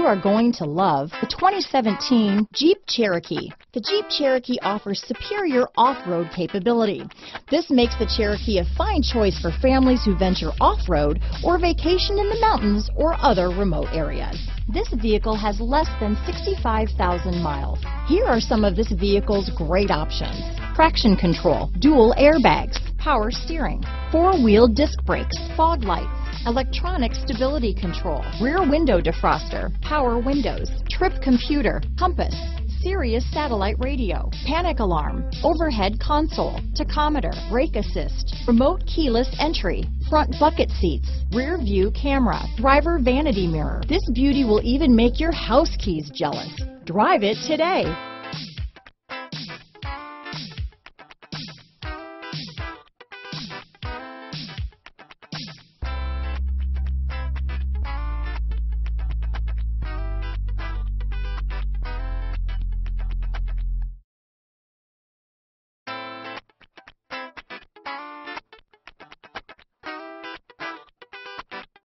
you are going to love the 2017 Jeep Cherokee. The Jeep Cherokee offers superior off-road capability. This makes the Cherokee a fine choice for families who venture off-road or vacation in the mountains or other remote areas. This vehicle has less than 65,000 miles. Here are some of this vehicle's great options. Traction control, dual airbags, power steering, four-wheel disc brakes, fog lights, electronic stability control, rear window defroster, power windows, trip computer, compass, Sirius satellite radio, panic alarm, overhead console, tachometer, brake assist, remote keyless entry, front bucket seats, rear view camera, driver vanity mirror. This beauty will even make your house keys jealous. Drive it today.